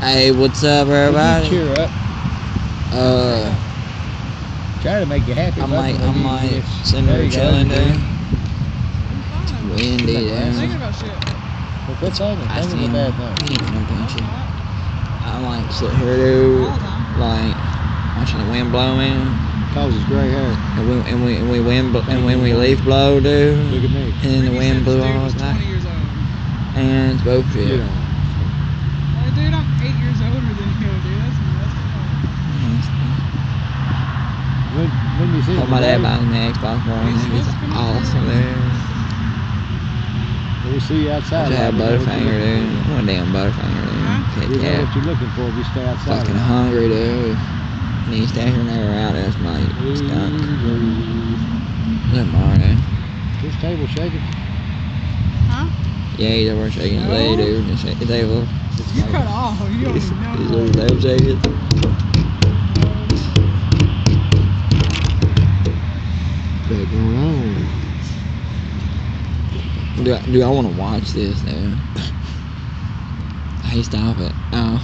Hey, what's up, You everybody? cheer up. Uh, Try to make you happy. I'm like, I'm you like get- sitting there there you go, chilling, you dude. do. Windy, Thinking dude. about shit. Well, quit saying it. I Think seen of a bad thing. he ain't gonna punch you. All I'm like sitting here, dude, like watching the wind blow, man. Causes gray hair. And we and we and we wind bl- and when we leaf blow, dude. Look at me. And the wind said blew this all was night. 20 years old. And it's bullshit. You know. Like, dude, I'm eight years older than you, dude. That's that's When, when you see Oh, him my dad today, buying the Xbox One. It's awesome, dude. We see you outside. just had like, we know what Butterfinger, you're dude. looking One damn Butterfinger, Huh? dude. for. You Kit know what you're looking for if you stay outside. Fucking hungry, dude. And he's stashing there out last night. Skunk. Look, Mario. This table shaking. Huh? Yeah, he's over shaking his leg, dude. And shake the table. You cut off. You don't He's, even he's know. over there shaking. What's going on? Do I, do I want to watch this, dude? Hey, stop it. Oh.